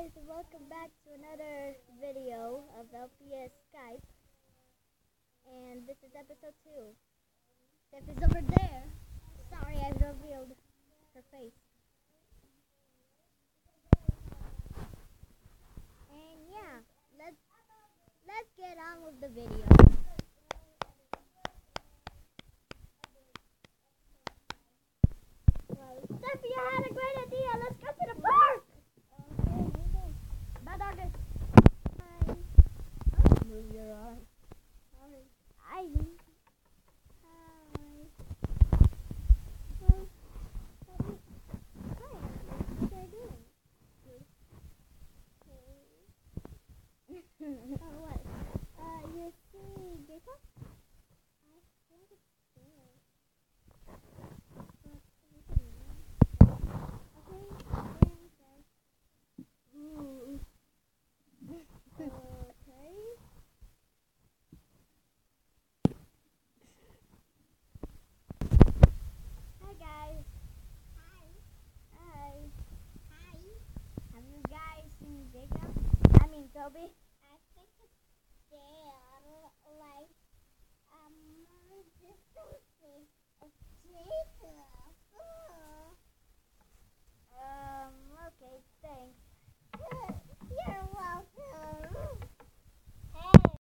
Guys, welcome back to another video of LPS Skype. And this is episode 2. Steph is over there. Sorry, I revealed her face. And yeah, let's let's get on with the video. Oh, what? Uh, you see Jacob? I